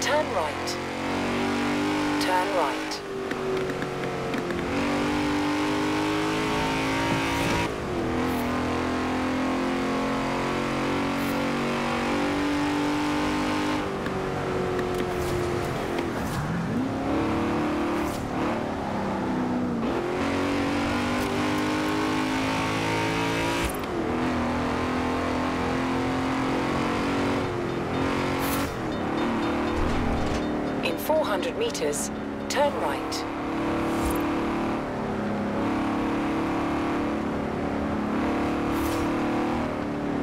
turn right. Turn right. In 400 meters, turn right.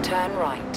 Turn right.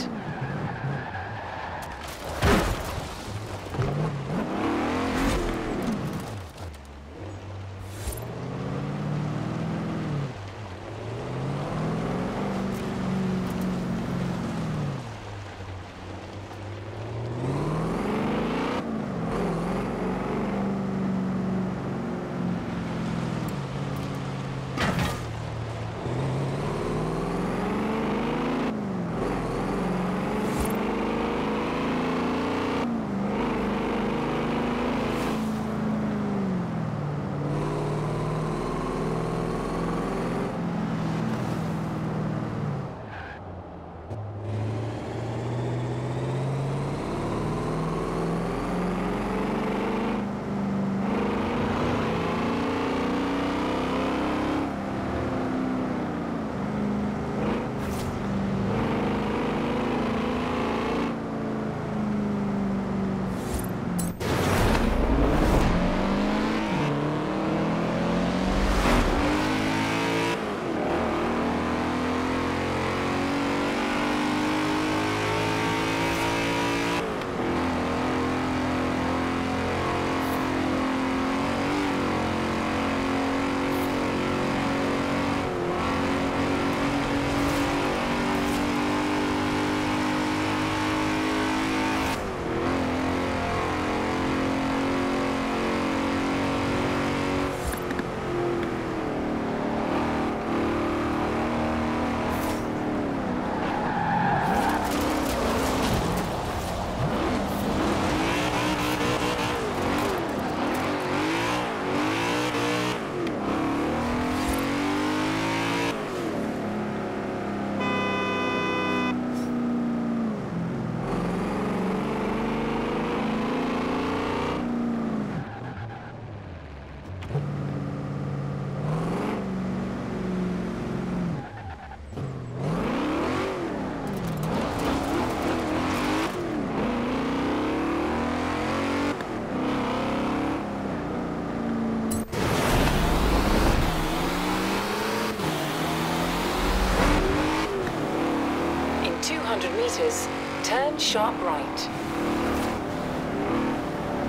200 turn sharp right.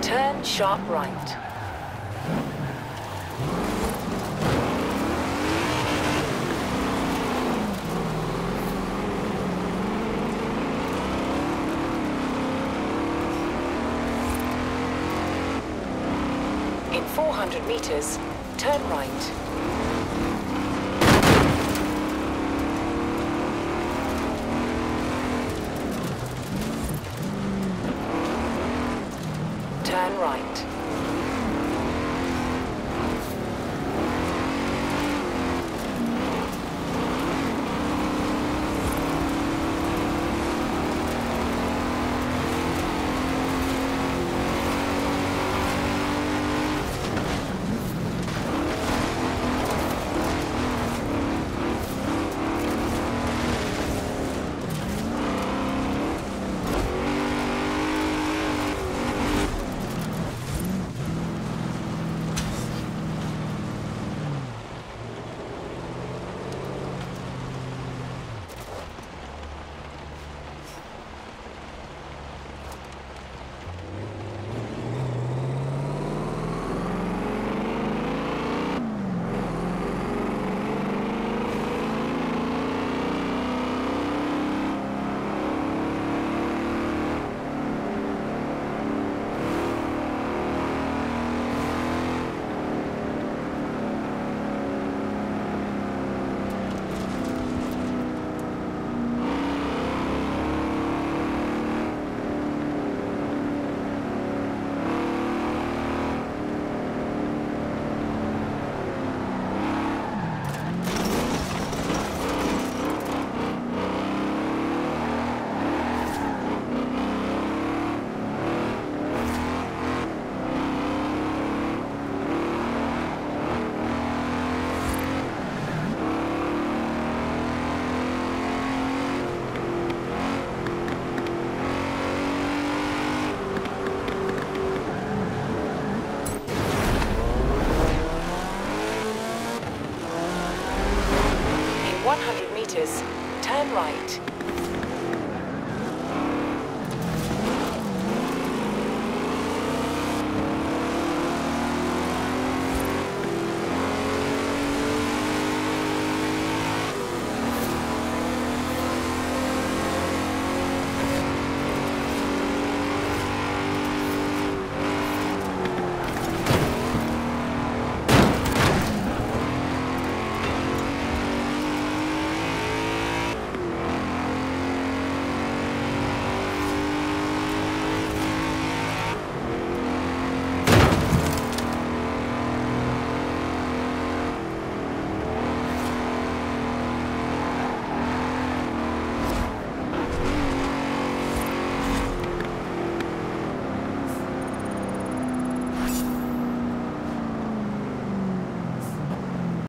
Turn sharp right. In 400 meters, turn right.